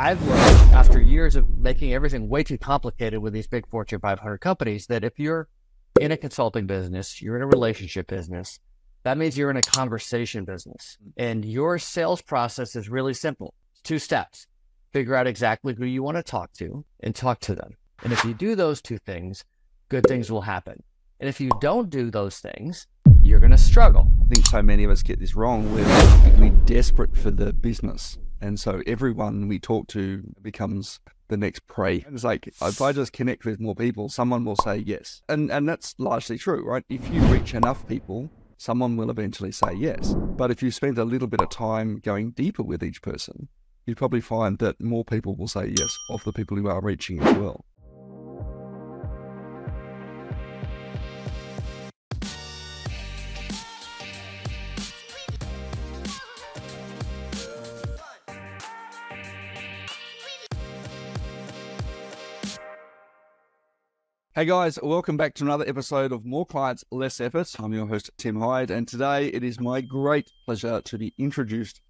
I've learned after years of making everything way too complicated with these big Fortune 500 companies that if you're in a consulting business, you're in a relationship business, that means you're in a conversation business. And your sales process is really simple. It's two steps. Figure out exactly who you want to talk to and talk to them. And if you do those two things, good things will happen. And if you don't do those things, you're going to struggle. I think so many of us get this wrong. We're, we're desperate for the business. And so everyone we talk to becomes the next prey. It's like if I just connect with more people, someone will say yes. And and that's largely true, right? If you reach enough people, someone will eventually say yes. But if you spend a little bit of time going deeper with each person, you'd probably find that more people will say yes of the people who are reaching as well. Hey guys, welcome back to another episode of More Clients, Less Effort. I'm your host, Tim Hyde, and today it is my great pleasure to be introduced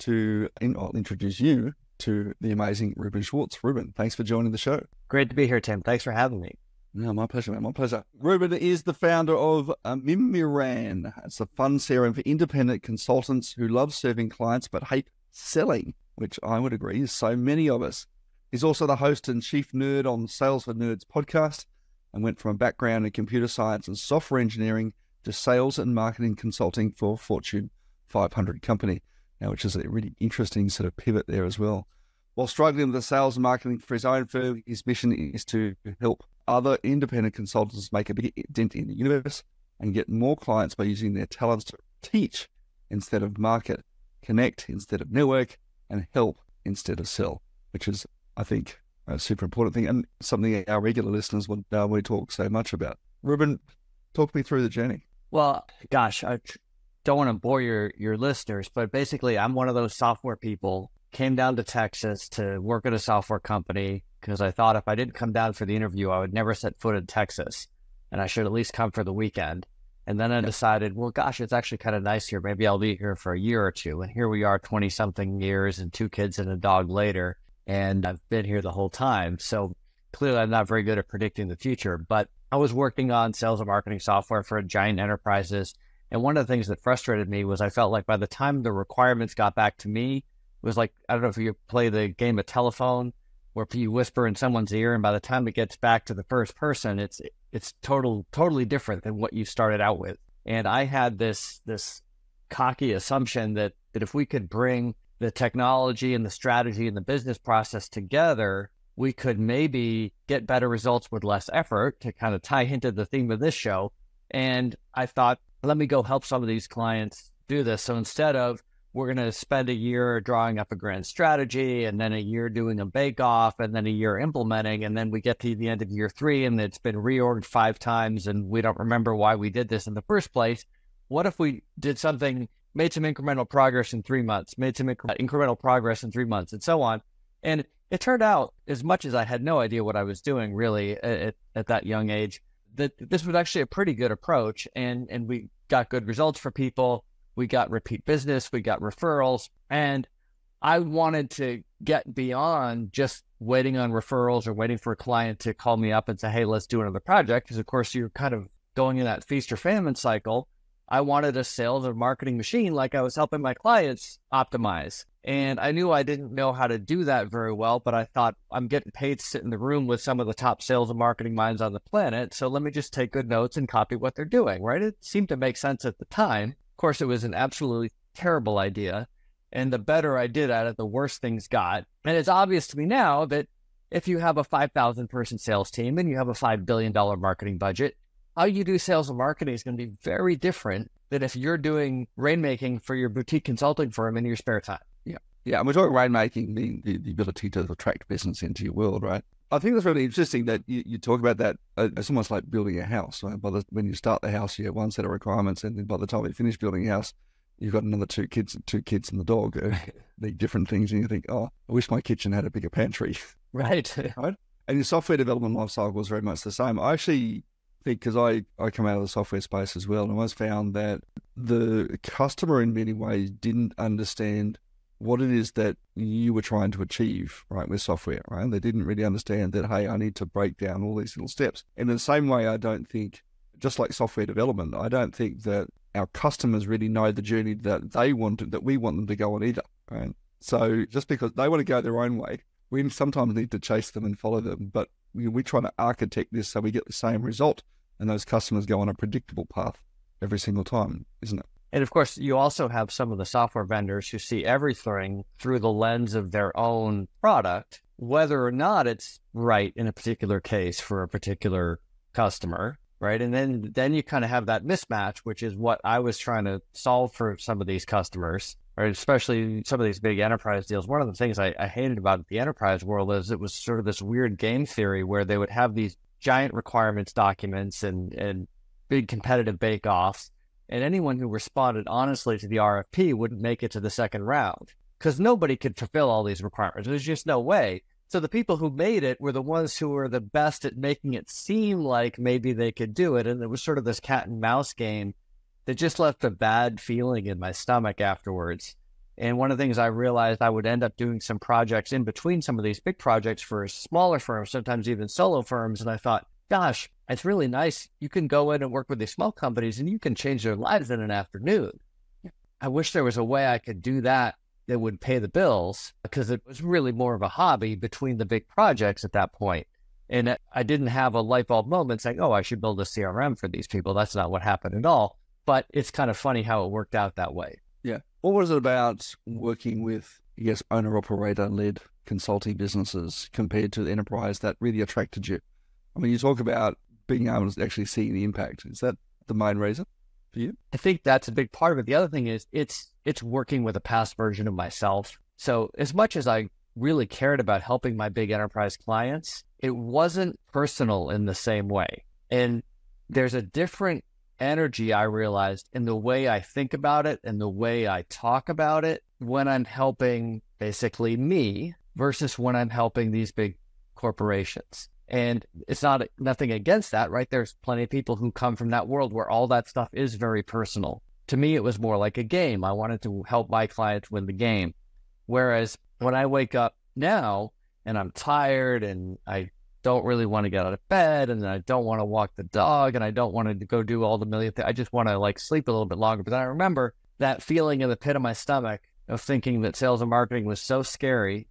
to, I'll introduce you to the amazing Reuben Swartz. Reuben, thanks for joining the show. Great to be here, Tim. Thanks for having me. No, my pleasure, man. My pleasure. Reuben is the founder of uh, Mimiran. It's a fun CRM for independent consultants who love serving clients but hate selling, which I would agree is so many of us. He's also the host and chief nerd on Sales for Nerds podcast and went from a background in computer science and software engineering to sales and marketing consulting for Fortune 500 company, now which is a really interesting sort of pivot there as well. While struggling with the sales and marketing for his own firm, his mission is to help other independent consultants make a big dent in the universe and get more clients by using their talents to teach instead of market, connect instead of network, and help instead of sell, which is, I think, a super important thing and something our regular listeners would we talk so much about. Reuben, talk me through the journey. Well, gosh, I don't want to bore your your listeners, but basically, I'm one of those software people. Came down to Texas to work at a software company because I thought if I didn't come down for the interview, I would never set foot in Texas, and I should at least come for the weekend. And then I decided, well, gosh, it's actually kind of nice here. Maybe I'll be here for a year or two. And here we are, 20 something years and two kids and a dog later and I've been here the whole time. So clearly, I'm not very good at predicting the future. But I was working on sales and marketing software for giant enterprises. And one of the things that frustrated me was I felt like by the time the requirements got back to me, it was like, I don't know if you play the game of telephone where you whisper in someone's ear, and by the time it gets back to the first person, it's it's total totally different than what you started out with. And I had this this cocky assumption that that if we could bring the technology and the strategy and the business process together, we could maybe get better results with less effort to kind of tie into the theme of this show. And I thought, let me go help some of these clients do this. So instead of we're going to spend a year drawing up a grand strategy and then a year doing a bake off and then a year implementing. And then we get to the end of year three and it's been reorged five times and we don't remember why we did this in the first place. What if we did something made some incremental progress in three months, made some inc- incremental progress in three months, and so on. And it turned out, as much as I had no idea what I was doing really at, at that young age, that this was actually a pretty good approach. And, and we got good results for people. We got repeat business, we got referrals. And I wanted to get beyond just waiting on referrals or waiting for a client to call me up and say, hey, let's do another project. Because, of course, you're kind of going in that feast or famine cycle. I wanted a sales or marketing machine like I was helping my clients optimize. And I knew I didn't know how to do that very well, but I thought I'm getting paid to sit in the room with some of the top sales and marketing minds on the planet. So let me just take good notes and copy what they're doing, right? It seemed to make sense at the time. Of course, it was an absolutely terrible idea. And the better I did at it, the worse things got. And it's obvious to me now that if you have a 5,000 person sales team and you have a $5 billion marketing budget, how you do sales and marketing is going to be very different than if you're doing rainmaking for your boutique consulting firm in your spare time. Yeah. Yeah. And we're talking rainmaking, being the, the ability to attract business into your world, right? I think that's really interesting that you, you talk about that. Uh, it's almost like building a house, right? By the, when you start the house, you have one set of requirements, and then by the time you finish building a house, you've got another two kids, two kids and the dog. Need different things, and you think, oh, I wish my kitchen had a bigger pantry. Right. right. And your software development life cycle is very much the same. I actually because I, I come out of the software space as well, and I always found that the customer in many ways didn't understand what it is that you were trying to achieve, right, with software, right? They didn't really understand that, hey, I need to break down all these little steps. And In the same way, I don't think, just like software development, I don't think that our customers really know the journey that they want, that we want them to go on either, right? So just because they want to go their own way, we sometimes need to chase them and follow them, but we're trying to architect this so we get the same result and those customers go on a predictable path every single time, isn't it? And of course, you also have some of the software vendors who see everything through the lens of their own product, whether or not it's right in a particular case for a particular customer, right? And then then you kind of have that mismatch, which is what I was trying to solve for some of these customers, right? Especially some of these big enterprise deals. One of the things I, I hated about the enterprise world is it was sort of this weird game theory where they would have these giant requirements documents and and big competitive bake offs and anyone who responded honestly to the RFP wouldn't make it to the second round because nobody could fulfill all these requirements. There's just no way. So the people who made it were the ones who were the best at making it seem like maybe they could do it. And it was sort of this cat and mouse game that just left a bad feeling in my stomach afterwards. And one of the things I realized I would end up doing some projects in between some of these big projects for smaller firms, sometimes even solo firms. And I thought, gosh, it's really nice. You can go in and work with these small companies and you can change their lives in an afternoon. I wish there was a way I could do that that would pay the bills because it was really more of a hobby between the big projects at that point. And I didn't have a light bulb moment saying, oh, I should build a CRM for these people. That's not what happened at all. But it's kind of funny how it worked out that way. Yeah. What was it about working with, I guess, owner operator led consulting businesses compared to the enterprise that really attracted you? I mean, you talk about being able to actually see the impact. Is that the main reason for you? I think that's a big part of it. The other thing is it's it's working with a past version of myself. So as much as I really cared about helping my big enterprise clients, it wasn't personal in the same way. And there's a different energy I realized in the way I think about it and the way I talk about it when I'm helping basically me versus when I'm helping these big corporations. And it's not nothing against that, right? There's plenty of people who come from that world where all that stuff is very personal. To me, it was more like a game. I wanted to help my clients win the game. Whereas when I wake up now and I'm tired and I don't really want to get out of bed and I don't want to walk the dog and I don't want to go do all the million things, I just want to like sleep a little bit longer. But then I remember that feeling in the pit of my stomach of thinking that sales and marketing was so scary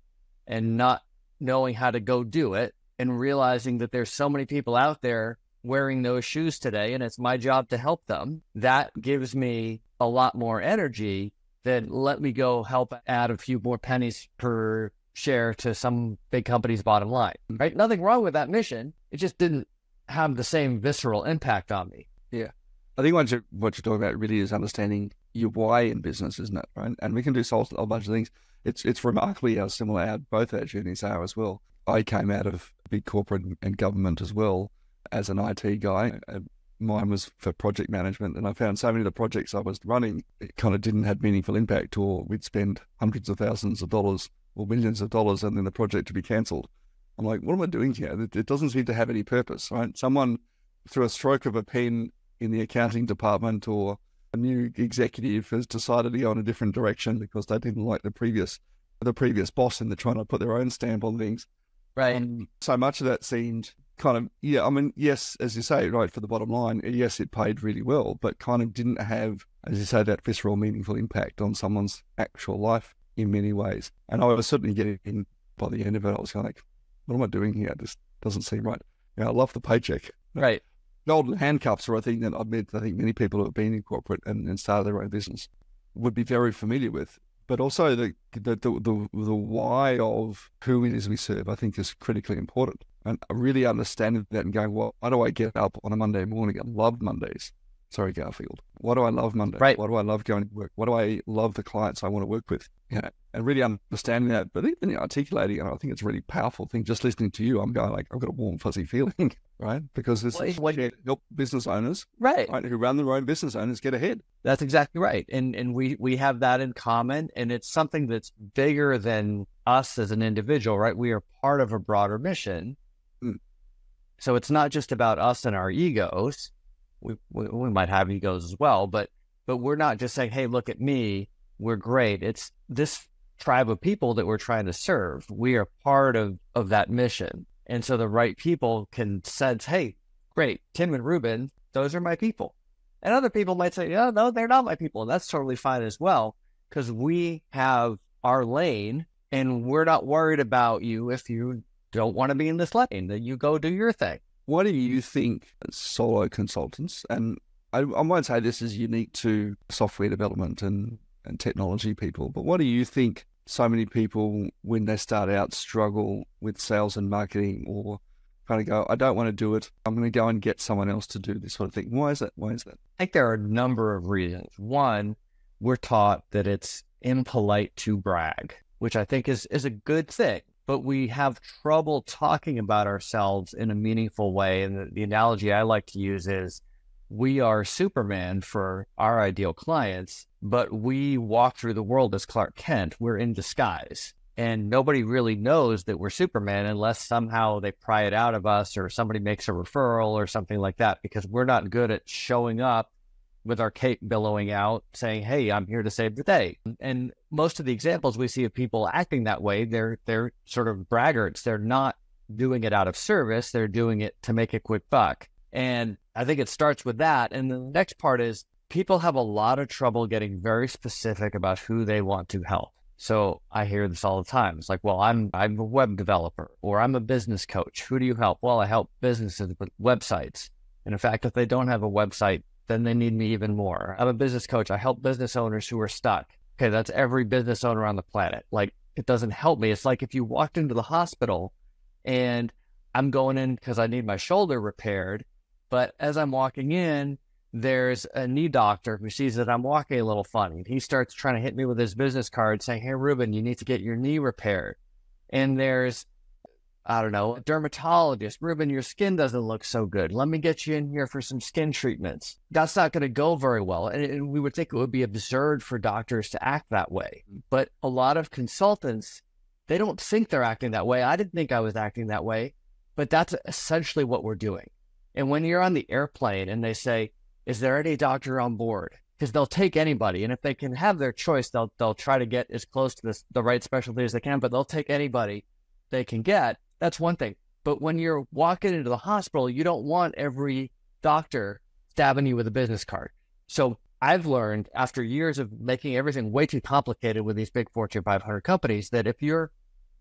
and not knowing how to go do it and realizing that there's so many people out there wearing those shoes today and it's my job to help them, that gives me a lot more energy than let me go help add a few more pennies per share to some big company's bottom line. Right? Nothing wrong with that mission. It just didn't have the same visceral impact on me. Yeah. I think what you're, what you're talking about really is understanding your why in business, isn't it? Right. And we can do a bunch of things. It's it's remarkably how similar our, both our journeys are as well. I came out of big corporate and government as well as an IT guy. Uh, mine was for project management, and I found so many of the projects I was running it kind of didn't have meaningful impact, or we'd spend hundreds of thousands of dollars or millions of dollars, and then the project to be cancelled. I'm like, what am I doing here? It doesn't seem to have any purpose, right? Someone through a stroke of a pen in the accounting department or a new executive has decided to go in a different direction because they didn't like the previous the previous boss and they're trying to put their own stamp on things. Right. Um, so much of that seemed kind of, yeah, I mean, yes, as you say, right, for the bottom line, yes, it paid really well, but kind of didn't have, as you say, that visceral, meaningful impact on someone's actual life in many ways. And I was certainly getting in by the end of it, I was kind of like, what am I doing here? This doesn't seem right. You know, I love the paycheck. Right. Golden handcuffs are a thing that I met, I think many people who have been in corporate and, and started their own business would be very familiar with but also the, the, the, the, the why of who it is we serve, I think is critically important. And really understanding that and going, well, why do I get up on a Monday morning? I love Mondays. Sorry, Garfield. Why do I love Monday? Right. Why do I love going to work? Why do I love the clients I want to work with? Yeah. And really understanding that, but even articulating it, I think it's a really powerful thing. Just listening to you, I'm going like, I've got a warm, fuzzy feeling, right? Because this well, is what, help business owners, right. right, who run their own business owners get ahead. That's exactly right. And and we we have that in common, and it's something that's bigger than us as an individual, right? We are part of a broader mission. Mm. So it's not just about us and our egos we, we, might have egos as well, but but we're not just saying, "Hey, look at me, we're great." It's this tribe of people that we're trying to serve. We are part of, of that mission. And so the right people can sense, hey, great, Tim and Reuben, those are my people. And other people might say, yeah, no, they're not my people. And that's totally fine as well, because we have our lane and we're not worried about you if you don't want to be in this lane, that you go do your thing. What do you think solo consultants, and I, I won't say this is unique to software development and, and technology people, but what do you think so many people, when they start out, struggle with sales and marketing or kind of go, I don't want to do it. I'm going to go and get someone else to do this sort of thing. Why is that? Why is that? I think there are a number of reasons. One, we're taught that it's impolite to brag, which I think is, is a good thing, but we have trouble talking about ourselves in a meaningful way. And the, the analogy I like to use is we are Superman for our ideal clients, but we walk through the world as Clark Kent. We're in disguise. And nobody really knows that we're Superman unless somehow they pry it out of us or somebody makes a referral or something like that, because we're not good at showing up with our cape billowing out saying, Hey, I'm here to save the day. And most of the examples we see of people acting that way, they're they're sort of braggarts. They're not doing it out of service, they're doing it to make a quick buck. And I think it starts with that. And the next part is people have a lot of trouble getting very specific about who they want to help. So I hear this all the time. It's like, well, I'm I'm a web developer or I'm a business coach. Who do you help? Well, I help businesses with websites. And in fact, if they don't have a website, then they need me even more. I'm a business coach. I help business owners who are stuck. Okay, that's every business owner on the planet. Like it doesn't help me. It's like if you walked into the hospital and I'm going in because I need my shoulder repaired but as I'm walking in, there's a knee doctor who sees that I'm walking a little funny. He starts trying to hit me with his business card saying, Hey, Reuben, you need to get your knee repaired. And there's, I don't know, a dermatologist. Reuben, your skin doesn't look so good. Let me get you in here for some skin treatments. That's not going to go very well. And, and we would think it would be absurd for doctors to act that way. Mm. But a lot of consultants, they don't think they're acting that way. I didn't think I was acting that way, but that's essentially what we're doing. And when you're on the airplane and they say, "Is there any doctor on board?" Because they'll take anybody, and if they can have their choice, they'll they'll try to get as close to this, the right specialty as they can. But they'll take anybody they can get. That's one thing. But when you're walking into the hospital, you don't want every doctor stabbing you with a business card. So I've learned after years of making everything way too complicated with these big Fortune 500 companies that if you're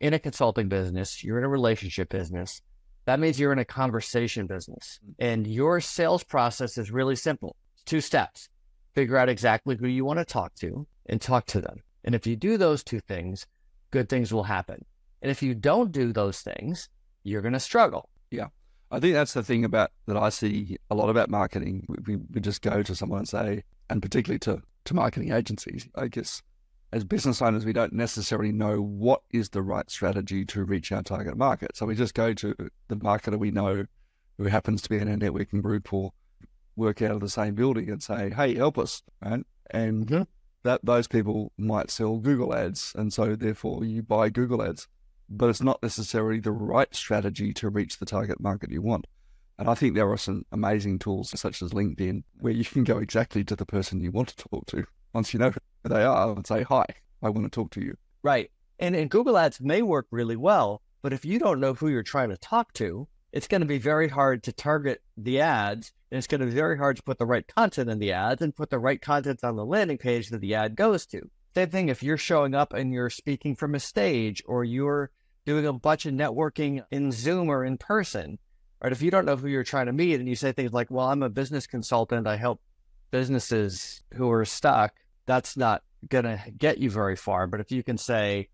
in a consulting business, you're in a relationship business, that means you're in a conversation business and your sales process is really simple. two steps. Figure out exactly who you want to talk to and talk to them. And if you do those two things, good things will happen. And if you don't do those things, you're going to struggle. Yeah. I think that's the thing about that I see a lot about marketing. We, we just go to someone and say, and particularly to, to marketing agencies, I guess as business owners, we don't necessarily know what is the right strategy to reach our target market. So we just go to the marketer we know who happens to be in a networking group or work out of the same building and say, hey, help us. Right? And mm-hmm. that those people might sell Google ads. And so therefore you buy Google ads. But it's not necessarily the right strategy to reach the target market you want. And I think there are some amazing tools such as LinkedIn where you can go exactly to the person you want to talk to once you know who they are and say, Hi, I want to talk to you. Right. And, and Google Ads may work really well, but if you don't know who you're trying to talk to, it's going to be very hard to target the ads and it's going to be very hard to put the right content in the ads and put the right content on the landing page that the ad goes to. Same thing if you're showing up and you're speaking from a stage or you're doing a bunch of networking in Zoom or in person, right? If you don't know who you're trying to meet and you say things like, well, I'm a business consultant, I help businesses who are stuck, that's not going to get you very far. But if you can say,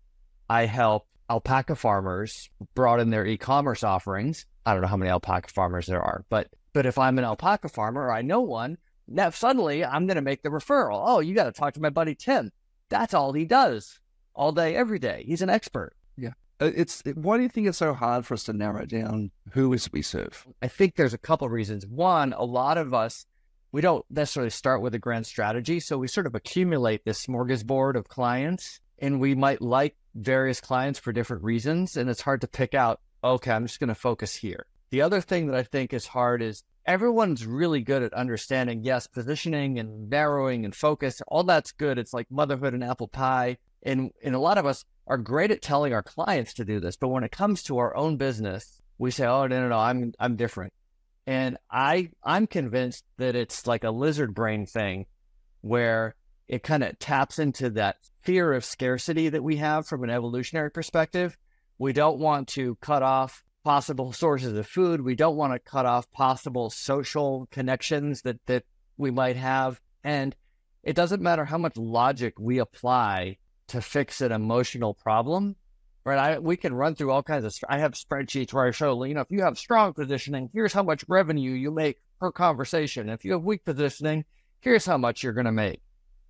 I help alpaca farmers broaden their e-commerce offerings. I don't know how many alpaca farmers there are, but but if I'm an alpaca farmer or I know one, now suddenly I'm going to make the referral. Oh, you got to talk to my buddy Tim. That's all he does all day, every day. He's an expert. Yeah. Uh, it's why do you think it's so hard for us to narrow down who is we serve? I think there's a couple of reasons. One, a lot of us we don't necessarily start with a grand strategy. So we sort of accumulate this smorgasbord of clients and we might like various clients for different reasons. And it's hard to pick out, okay, I'm just going to focus here. The other thing that I think is hard is everyone's really good at understanding, yes, positioning and narrowing and focus, all that's good. It's like motherhood and apple pie. And, and a lot of us are great at telling our clients to do this, but when it comes to our own business, we say, "Oh no, no, no, I'm I'm different." And I I'm convinced that it's like a lizard brain thing where it kind of taps into that fear of scarcity that we have from an evolutionary perspective. We don't want to cut off possible sources of food. We don't want to cut off possible social connections that that we might have. And it doesn't matter how much logic we apply to fix an emotional problem, right? I, we can run through all kinds of. I have spreadsheets where I show, you know, if you have strong positioning, here's how much revenue you make per conversation. If you have weak positioning, here's how much you're going to make,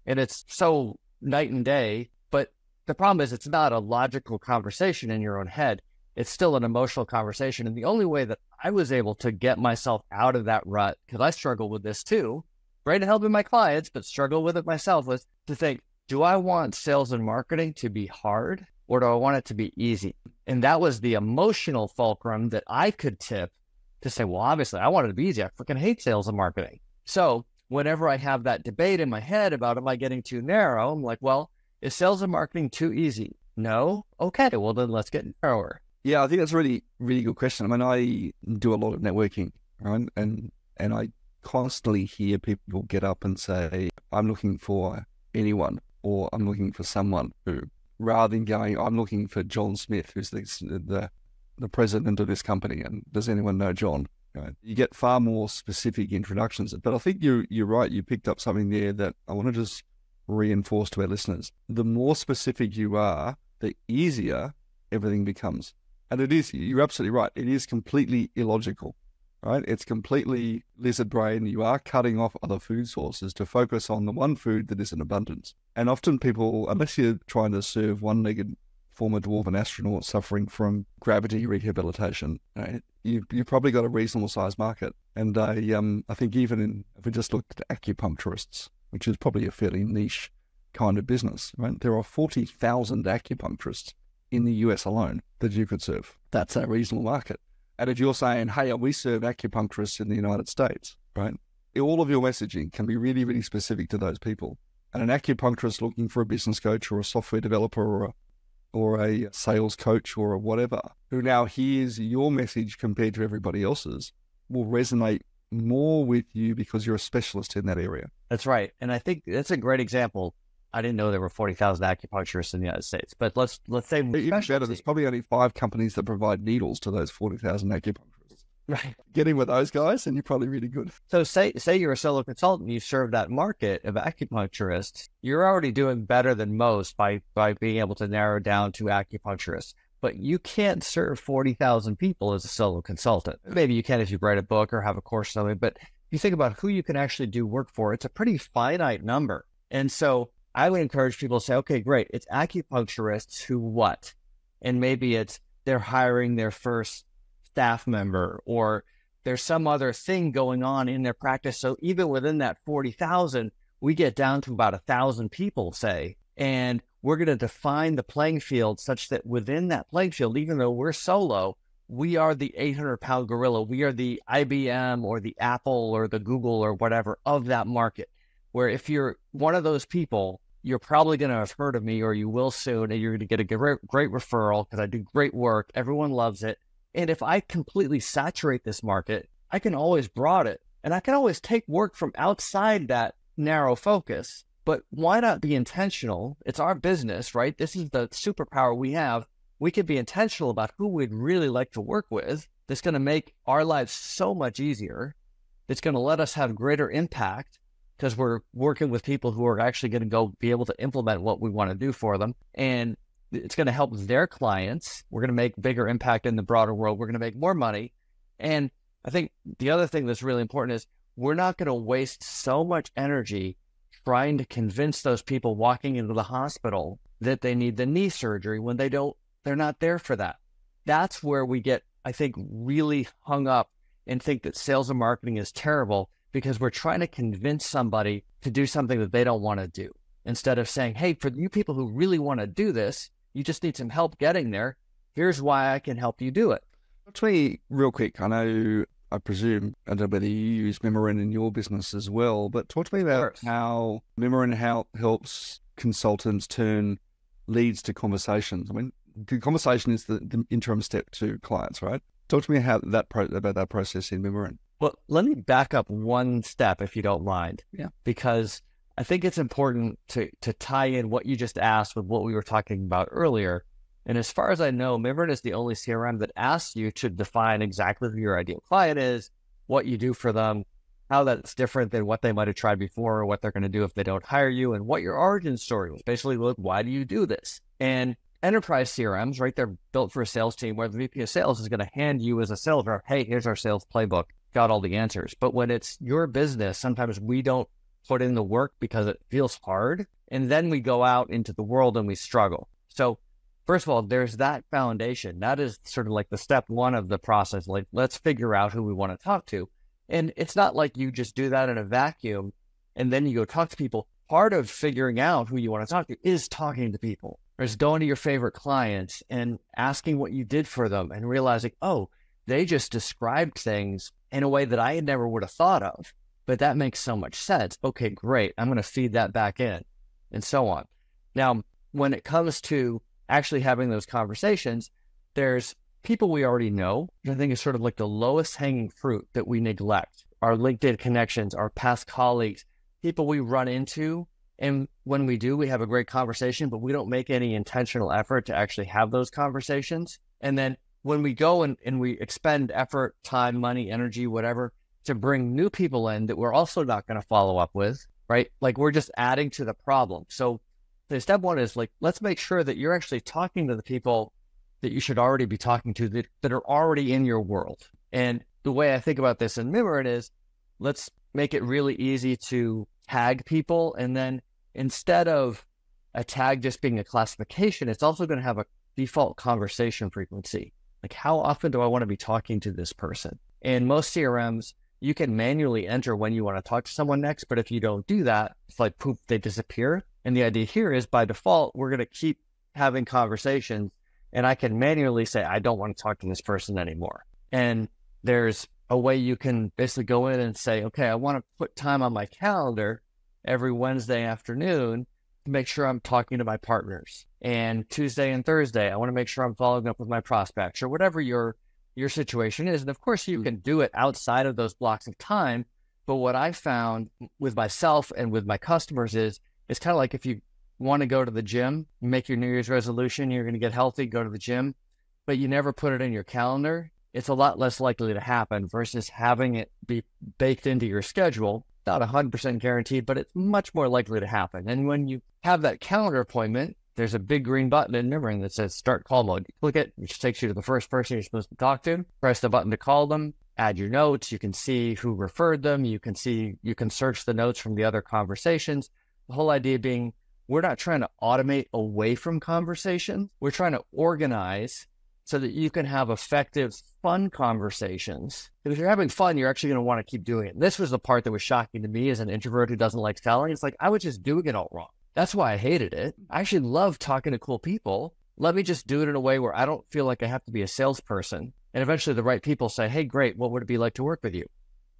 and it's so night and day. But the problem is, it's not a logical conversation in your own head. It's still an emotional conversation, and the only way that I was able to get myself out of that rut because I struggle with this too. Great at helping my clients, but struggle with it myself was to think, do I want sales and marketing to be hard or do I want it to be easy? And that was the emotional fulcrum that I could tip to say, well, obviously, I want it to be easy. I freaking hate sales and marketing. So whenever I have that debate in my head about am I getting too narrow, I'm like, well, is sales and marketing too easy? No? Okay, well, then let's get narrower. Yeah, I think that's a really, really good question. I mean, I do a lot of networking, right? And and I constantly hear people get up and say, I'm looking for anyone or I'm looking for someone who, rather than going, I'm looking for John Smith, who's the the, the president of this company, and does anyone know John? Right. You get far more specific introductions. But I think you you're right. You picked up something there that I want to just reinforce to our listeners. The more specific you are, the easier everything becomes. And it is, you're absolutely right. It is completely illogical right? It's completely lizard brain. You are cutting off other food sources to focus on the one food that is in abundance. And often people, unless you're trying to serve one legged former dwarven astronaut suffering from gravity rehabilitation, right? you, you've probably got a reasonable sized market. And I, um, I think even in, if we just look at acupuncturists, which is probably a fairly niche kind of business, right? There are 40,000 acupuncturists in the US alone that you could serve. That's a reasonable market. And if you're saying, hey, we serve acupuncturists in the United States, right? All of your messaging can be really, really specific to those people. And an acupuncturist looking for a business coach or a software developer or a, or a sales coach or a whatever, who now hears your message compared to everybody else's, will resonate more with you because you're a specialist in that area. That's right. And I think that's a great example I didn't know there were forty thousand acupuncturists in the United States. But let's let's say even better. There's probably only five companies that provide needles to those forty thousand acupuncturists. Right. Getting with those guys, and you're probably really good. So say say you're a solo consultant, you serve that market of acupuncturists. You're already doing better than most by by being able to narrow down to acupuncturists. But you can't serve forty thousand people as a solo consultant. Maybe you can if you write a book or have a course or something. But if you think about who you can actually do work for, it's a pretty finite number. And so I would encourage people to say, okay, great. It's acupuncturists who what? And maybe it's they're hiring their first staff member or there's some other thing going on in their practice. So even within that 40,000, we get down to about a thousand people, say, and we're going to define the playing field such that within that playing field, even though we're solo, we are the 800 pound gorilla. We are the IBM or the Apple or the Google or whatever of that market where if you're one of those people, you're probably going to have heard of me or you will soon, and you're going to get a great, great referral because I do great work. Everyone loves it. And if I completely saturate this market, I can always broaden it and I can always take work from outside that narrow focus. But why not be intentional? It's our business, right? This is the superpower we have. We can be intentional about who we'd really like to work with. That's going to make our lives so much easier. It's going to let us have greater impact because we're working with people who are actually going to go be able to implement what we want to do for them. And it's going to help their clients. We're going to make bigger impact in the broader world. We're going to make more money. And I think the other thing that's really important is we're not going to waste so much energy trying to convince those people walking into the hospital that they need the knee surgery when they don't, they're not there for that. That's where we get, I think, really hung up and think that sales and marketing is terrible because we're trying to convince somebody to do something that they don't want to do instead of saying, hey, for you people who really want to do this, you just need some help getting there. Here's why I can help you do it. Me real quick. I know, I presume, I don't know whether you use Mimiran in your business as well, but talk to me about how Mimiran help, helps consultants turn leads to conversations. I mean, the conversation is the, the interim step to clients, right? Talk to me how that pro- about that process in Mimiran. Well, let me back up one step if you don't mind. Yeah. Because I think it's important to to tie in what you just asked with what we were talking about earlier. And as far as I know, Mimiran is the only CRM that asks you to define exactly who your ideal client is, what you do for them, how that's different than what they might have tried before, or what they're going to do if they don't hire you, and what your origin story was. Basically, look, why do you do this? And enterprise CRMs, right? They're built for a sales team where the VP of sales is going to hand you as a sales rep, hey, here's our sales playbook, got all the answers. But when it's your business, sometimes we don't put in the work because it feels hard. And then we go out into the world and we struggle. So, first of all, there's that foundation. That is sort of like the step one of the process. Like, let's figure out who we want to talk to. And it's not like you just do that in a vacuum and then you go talk to people. Part of figuring out who you want to talk to is talking to people. Or is going to your favorite clients and asking what you did for them and realizing, oh, they just described things in a way that I had never would have thought of but that makes so much sense. Okay, great. I'm going to feed that back in and so on. Now, when it comes to actually having those conversations, there's people we already know, which I think is sort of like the lowest hanging fruit that we neglect. Our LinkedIn connections, our past colleagues, people we run into. And when we do, we have a great conversation, but we don't make any intentional effort to actually have those conversations. And then when we go and, and we expend effort, time, money, energy, whatever, to bring new people in that we're also not going to follow up with, right? Like we're just adding to the problem. So the step one is like, let's make sure that you're actually talking to the people that you should already be talking to that, that are already in your world. And the way I think about this in Mimiran is let's make it really easy to tag people. And then instead of a tag just being a classification, it's also going to have a default conversation frequency. Like, how often do I want to be talking to this person? And most CRMs you can manually enter when you want to talk to someone next. But if you don't do that, it's like poof, they disappear. And the idea here is by default, we're going to keep having conversations and I can manually say, I don't want to talk to this person anymore. And there's a way you can basically go in and say, okay, I want to put time on my calendar every Wednesday afternoon make sure I'm talking to my partners. And Tuesday and Thursday, I want to make sure I'm following up with my prospects or whatever your your situation is. And of course, you can do it outside of those blocks of time. But what I found with myself and with my customers is it's kind of like if you want to go to the gym, make your New Year's resolution, you're going to get healthy, go to the gym, but you never put it in your calendar. It's a lot less likely to happen versus having it be baked into your schedule. Not 100% guaranteed, but it's much more likely to happen. And when you have that calendar appointment, there's a big green button in Mimiran that says start call mode. Click it, which takes you to the first person you're supposed to talk to. Press the button to call them, add your notes. You can see who referred them. You can see, you can search the notes from the other conversations. The whole idea being we're not trying to automate away from conversations. We're trying to organize so that you can have effective, fun conversations. If you're having fun, you're actually going to want to keep doing it. This was the part that was shocking to me as an introvert who doesn't like selling. It's like I was just doing it all wrong. That's why I hated it. Mm. I actually love talking to cool people. Let me just do it in a way where I don't feel like I have to be a salesperson. And eventually the right people say, Hey, great. What would it be like to work with you?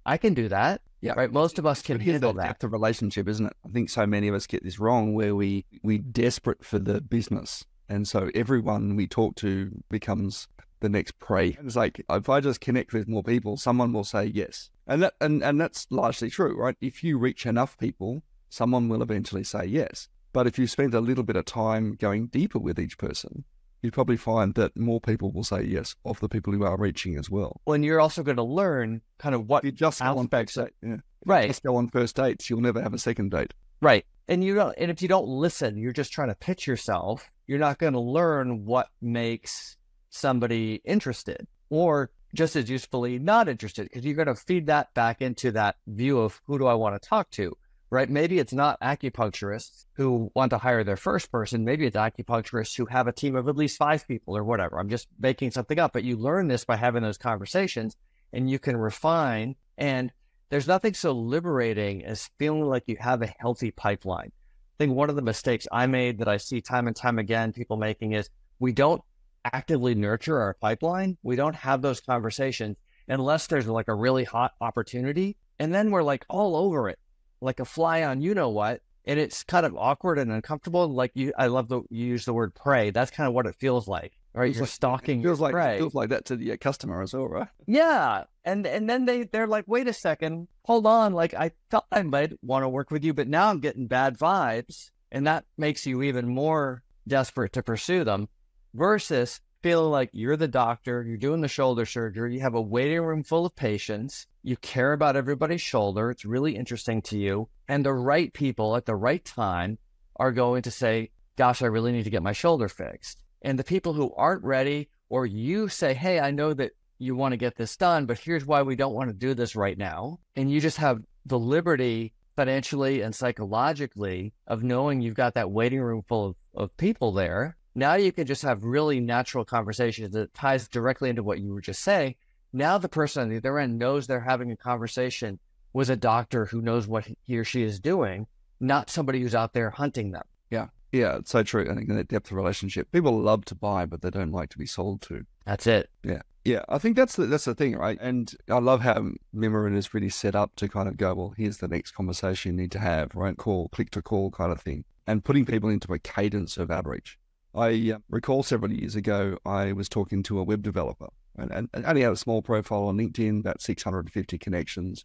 I can do that. Yeah. Right. Most of us can handle that. The relationship, isn't it? I think so many of us get this wrong where we, we desperate for the business. And so everyone we talk to becomes the next prey. It's like if I just connect with more people, someone will say yes. And that and, and that's largely true, right? If you reach enough people, someone will eventually say yes. But if you spend a little bit of time going deeper with each person, you'd probably find that more people will say yes of the people who are reaching as well. Well, and you're also going to learn kind of what you just. Go on yeah. Right. Just go on first dates, you'll never have a second date. Right. And you don't and if you don't listen, you're just trying to pitch yourself, you're not going to learn what makes somebody interested or just as usefully not interested because you're going to feed that back into that view of who do I want to talk to right? Maybe it's not acupuncturists who want to hire their first person. Maybe it's acupuncturists who have a team of at least five people or whatever. I'm just making something up, but you learn this by having those conversations and you can refine. And there's nothing so liberating as feeling like you have a healthy pipeline. I think one of the mistakes I made that I see time and time again people making is we don't actively nurture our pipeline. We don't have those conversations unless there's like a really hot opportunity. And then we're like all over it like a fly on you know what. and it's kind of awkward and uncomfortable. Like you, I love the you use the word prey. That's kind of what it feels like, right? You're stalking. feels like prey. feels like that to the uh, customer as well, right? Yeah. And and then they they're like, wait a second, hold on. Like I thought I might want to work with you, but now I'm getting bad vibes. And that makes you even more desperate to pursue them versus feeling like you're the doctor, you're doing the shoulder surgery, you have a waiting room full of patients, you care about everybody's shoulder, it's really interesting to you, and the right people at the right time are going to say, Gosh, I really need to get my shoulder fixed. And the people who aren't ready, or you say, Hey, I know that you want to get this done, but here's why we don't want to do this right now. And you just have the liberty financially and psychologically of knowing you've got that waiting room full of, of people there. Now you can just have really natural conversations that ties directly into what you were just saying. Now the person on the other end knows they're having a conversation with a doctor who knows what he or she is doing, not somebody who's out there hunting them. Yeah, Yeah, it's so true. I think in that depth of relationship, people love to buy, but they don't like to be sold to. That's it. Yeah, Yeah, I think that's the, that's the thing, right? And I love how Mimiran is really set up to kind of go, well, here's the next conversation you need to have, right? Call, click to call kind of thing, and putting people into a cadence of outreach. I uh, recall several years ago, I was talking to a web developer and, and, and only had a small profile on LinkedIn, about 650 connections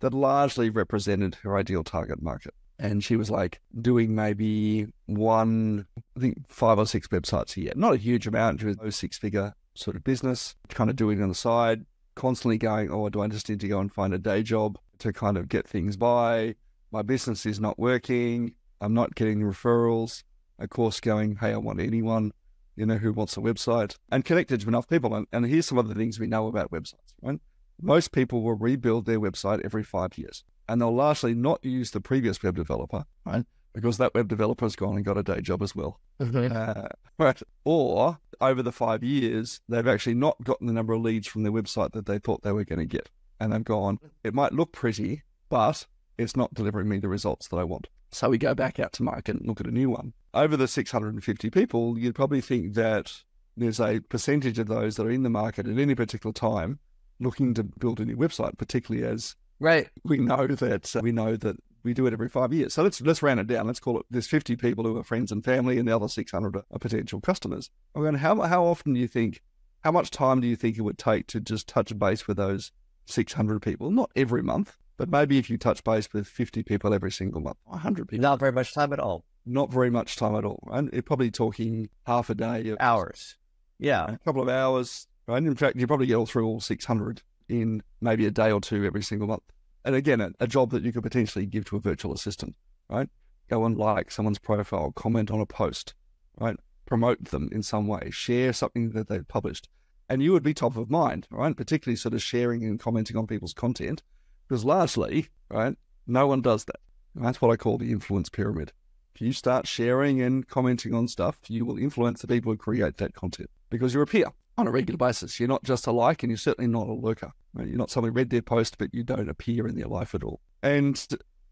that largely represented her ideal target market. And she was like doing maybe one, I think five or six websites a year. Not a huge amount. She was a six figure sort of business, kind of doing it on the side, constantly going, oh, do I just need to go and find a day job to kind of get things by? My business is not working. I'm not getting referrals. Of course, going, hey, I want anyone, you know, who wants a website and connected to enough people. And, and here's some of the things we know about websites, right? Most people will rebuild their website every five years and they'll largely not use the previous web developer, right? Because that web developer's gone and got a day job as well. Uh, right. Or over the five years, they've actually not gotten the number of leads from their website that they thought they were going to get. And they've gone, it might look pretty, but it's not delivering me the results that I want. So we go back out to market and look at a new one. Over the 650 people, you'd probably think that there's a percentage of those that are in the market at any particular time looking to build a new website, particularly as Right. we know that uh, we know that we do it every five years. So let's let's round it down. Let's call it there's 50 people who are friends and family, and the other 600 are potential customers. Going, how how often do you think, how much time do you think it would take to just touch base with those 600 people? Not every month, but maybe if you touch base with 50 people every single month, 100 people, Not very much time at all. not very much time at all. And you're probably talking half a day, of, Hours. Yeah. a couple of hours. Right? In fact, you probably get all through all 600 in maybe a day or two every single month. And again, a, a job that you could potentially give to a virtual assistant, right? Go and like someone's profile, comment on a post, right? Promote them in some way, share something that they've published. And you would be top of mind, right? Particularly sort of sharing and commenting on people's content, because largely, right, no one does that. That's what I call the influence pyramid. If you start sharing and commenting on stuff, you will influence the people who create that content because you're a peer on a regular basis. You're not just a like, and you're certainly not a lurker. You're not someone who read their post, but you don't appear in their life at all. And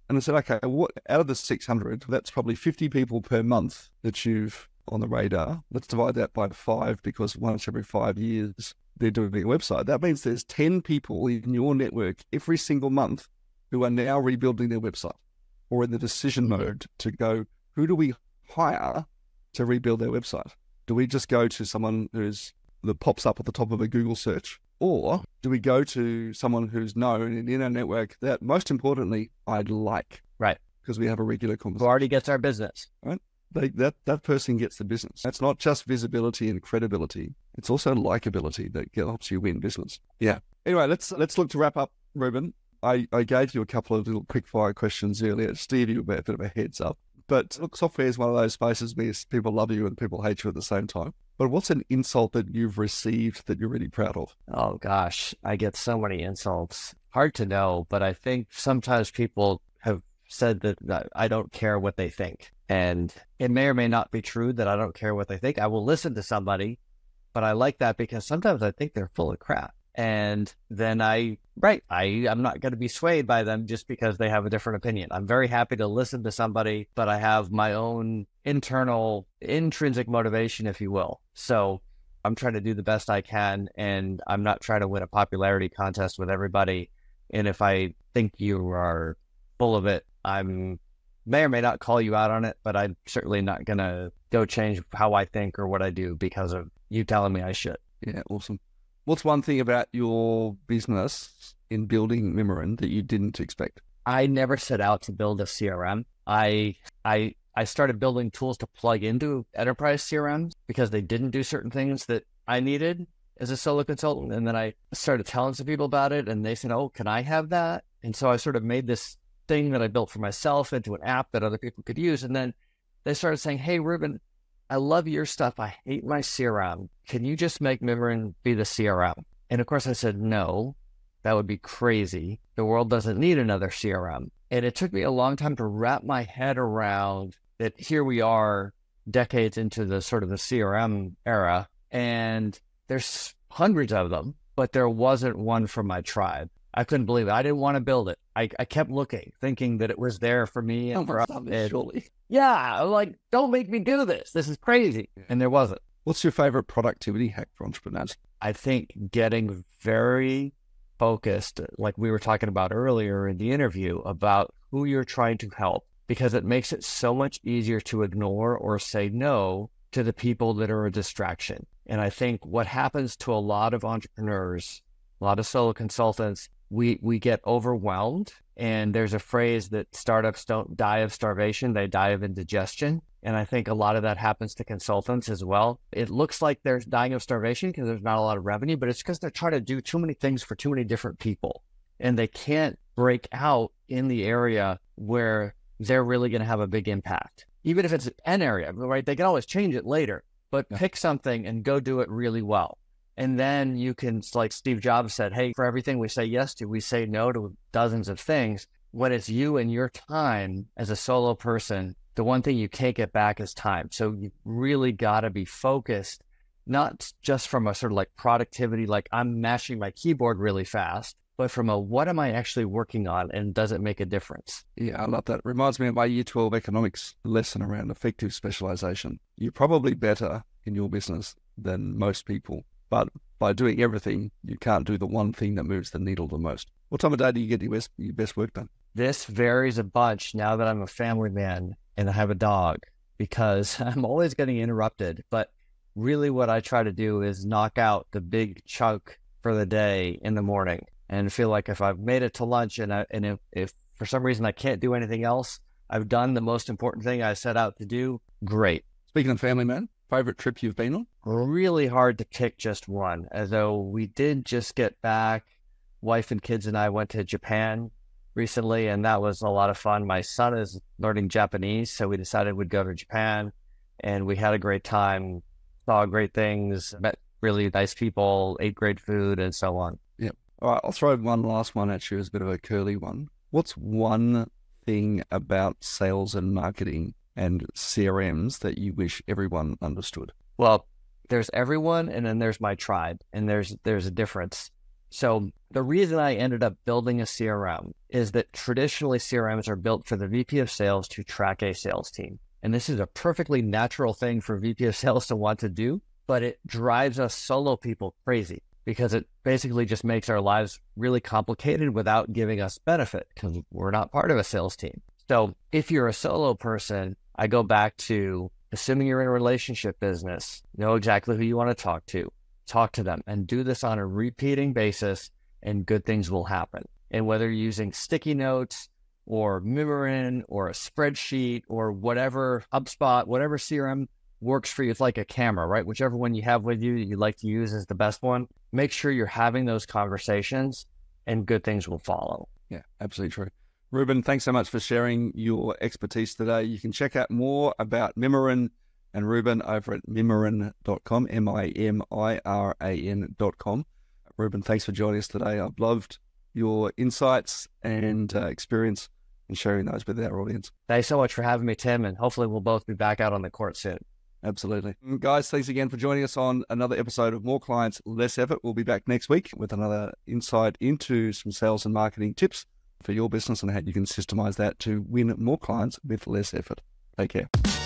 and I said, okay, what out of the 600, that's probably 50 people per month that you've on the radar. Let's divide that by five because once every five years they're doing a website. That means there's 10 people in your network every single month who are now rebuilding their website or in the decision mode to go, who do we hire to rebuild their website? Do we just go to someone who's that pops up at the top of a Google search? Or do we go to someone who's known in our network that most importantly I'd like? Right. Because we have a regular Who conversation. already gets our business. They, that that person gets the business. That's not just visibility and credibility. It's also likability that helps you win business. Yeah. Anyway, let's let's look to wrap up, Reuben. I, I gave you a couple of little quick fire questions earlier. Steve, you a bit of a heads up. But look, software is one of those spaces where people love you and people hate you at the same time. But what's an insult that you've received that you're really proud of? Oh gosh, I get so many insults. Hard to know, but I think sometimes people have said that that I don't care what they think. And it may or may not be true that I don't care what they think. I will listen to somebody, but I like that because sometimes I think they're full of crap. And then I, right, I, I'm not going to be swayed by them just because they have a different opinion. I'm very happy to listen to somebody, but I have my own internal, intrinsic motivation, if you will. So I'm trying to do the best I can, and I'm not trying to win a popularity contest with everybody. And if I think you are full of it, I'm may or may not call you out on it, but I'm certainly not going to go change how I think or what I do because of you telling me I should. Yeah, awesome. What's one thing about your business in building Mimiran that you didn't expect? I never set out to build a CRM. I I I started building tools to plug into enterprise CRMs because they didn't do certain things that I needed as a solo consultant. And then I started telling some people about it and they said, Oh, can I have that? And so I sort of made this thing that I built for myself into an app that other people could use. And then they started saying, Hey, Reuben, I love your stuff. I hate my CRM. Can you just make Mimiran be the CRM? And of course, I said, No, that would be crazy. The world doesn't need another CRM. And it took me a long time to wrap my head around that here we are decades into the sort of the CRM era. And there's hundreds of them, but there wasn't one for my tribe. I couldn't believe it. I didn't want to build it. I, I kept looking, thinking that it was there for me and oh for us. surely. Yeah, like, don't make me do this. This is crazy. And there wasn't. What's your favorite productivity hack for entrepreneurs? I think getting very focused, like we were talking about earlier in the interview, about who you're trying to help, because it makes it so much easier to ignore or say no to the people that are a distraction. And I think what happens to a lot of entrepreneurs, a lot of solo consultants, we we get overwhelmed and there's a phrase that startups don't die of starvation they die of indigestion. And i think a lot of that happens to consultants as well. It looks like they're dying of starvation because there's not a lot of revenue but it's because they're trying to do too many things for too many different people. And they can't break out in the area where they're really going to have a big impact. Even if it's an area right? They can always change it later but pick something and go do it really well and then you can, like Steve Jobs said, hey, for everything we say yes to, we say no to dozens of things. When it's you and your time as a solo person, the one thing you can't get back is time. So you really got to be focused, not just from a sort of like productivity, like I'm mashing my keyboard really fast, but from a what am I actually working on and does it make a difference? Yeah, I love that. Reminds me of my year 12 economics lesson around effective specialization. You're probably better in your business than most people but by doing everything, you can't do the one thing that moves the needle the most. What time of day do you get your best, your best work done? This varies a bunch now that I'm a family man and I have a dog because I'm always getting interrupted. But really, what I try to do is knock out the big chunk for the day in the morning and feel like if I've made it to lunch and, I, and if, if for some reason I can't do anything else, I've done the most important thing I set out to do. Great. Speaking of family man, favorite trip you've been on? Really hard to pick just one, although we did just get back. Wife and kids and I went to Japan recently, and that was a lot of fun. My son is learning Japanese, so we decided we'd go to Japan, and we had a great time, saw great things, met really nice people, ate great food, and so on. Yeah. All right, I'll throw one last one at you as a bit of a curly one. What's one thing about sales and marketing and CRMs that you wish everyone understood? Well, there's everyone and then there's my tribe and there's there's a difference. So the reason I ended up building a CRM is that traditionally CRMs are built for the VP of sales to track a sales team. And this is a perfectly natural thing for VP of sales to want to do, but it drives us solo people crazy because it basically just makes our lives really complicated without giving us benefit because we're not part of a sales team. So if you're a solo person, I go back to assuming you're in a relationship business, know exactly who you want to talk to, talk to them, and do this on a repeating basis, and good things will happen. And whether you're using sticky notes or Mimiran or a spreadsheet or whatever HubSpot, whatever CRM works for you, it's like a camera, right? Whichever one you have with you that you like to use is the best one. Make sure you're having those conversations, and good things will follow. Yeah, absolutely true. Reuben, thanks so much for sharing your expertise today. You can check out more about Mimiran and Reuben over at mimiran.com, M I M I R A N.com. Reuben, thanks for joining us today. I've loved your insights and uh, experience and sharing those with our audience. Thanks so much for having me, Tim, and hopefully we'll both be back out on the court soon. Absolutely. And guys, thanks again for joining us on another episode of More Clients, Less Effort. We'll be back next week with another insight into some sales and marketing tips for your business and how you can systemize that to win more clients with less effort. Take care.